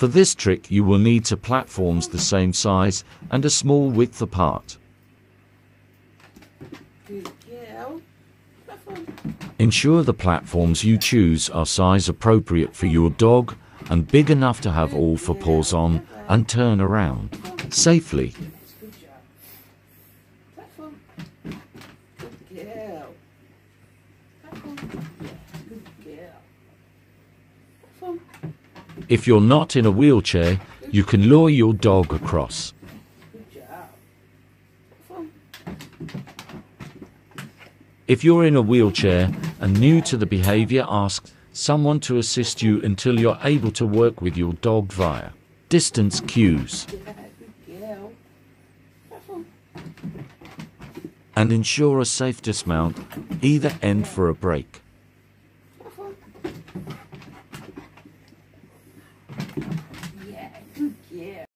For this trick you will need two platforms the same size and a small width apart. Ensure the platforms you choose are size appropriate for your dog and big enough to have all four paws on and turn around safely. If you're not in a wheelchair, you can lure your dog across. If you're in a wheelchair and new to the behavior, ask someone to assist you until you're able to work with your dog via distance cues and ensure a safe dismount, either end for a break. Yeah, yeah.